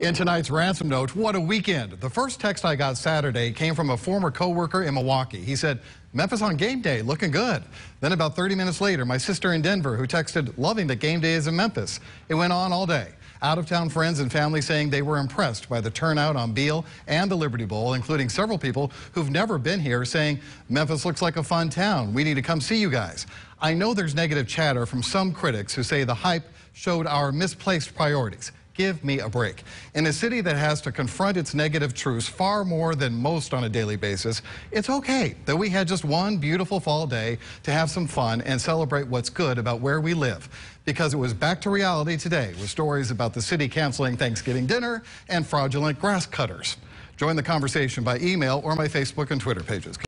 In tonight's ransom note, what a weekend. The first text I got Saturday came from a former coworker in Milwaukee. He said, Memphis on game day, looking good. Then about 30 minutes later, my sister in Denver who texted, loving that game day is in Memphis. It went on all day. Out-of-town friends and family saying they were impressed by the turnout on Beale and the Liberty Bowl, including several people who've never been here saying, Memphis looks like a fun town. We need to come see you guys. I know there's negative chatter from some critics who say the hype showed our misplaced priorities. Give me a break. In a city that has to confront its negative truths far more than most on a daily basis, it's okay that we had just one beautiful fall day to have some fun and celebrate what's good about where we live. Because it was back to reality today with stories about the city canceling Thanksgiving dinner and fraudulent grass cutters. Join the conversation by email or my Facebook and Twitter pages.